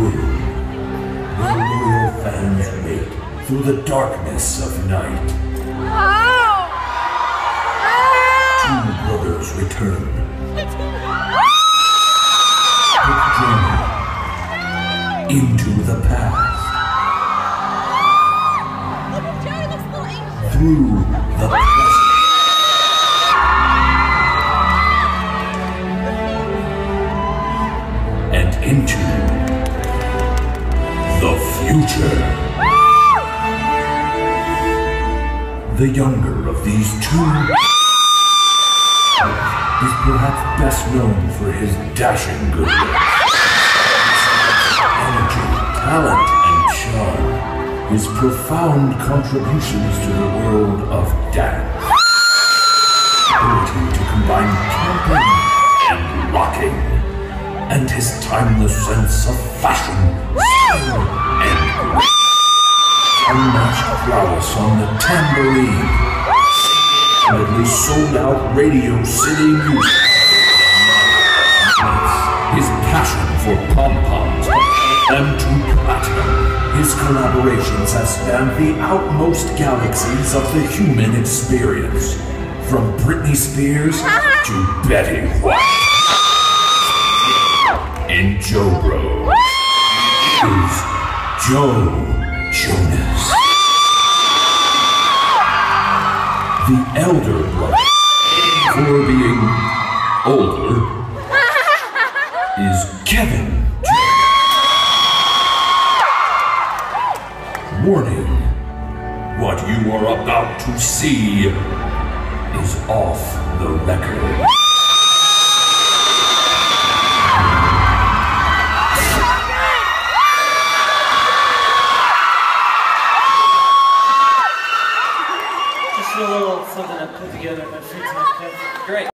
world mate through the darkness of night. Two brothers return. Into the past. Through the into future. The younger of these two is perhaps best known for his dashing good looks, energy, talent, and charm, his profound contributions to the world of dance, ability to combine camping and rocking, and his timeless sense of fashion, on the tambourine. Single-handedly sold out Radio City music. His passion for pom-poms and to platinum. His collaborations have spanned the outmost galaxies of the human experience. From Britney Spears to Betty White. In Joe Bro is Joe Jonas. The elder brother, for being older, is Kevin Warning, what you are about to see is off the record. Just a little something I put together in my free time. Great.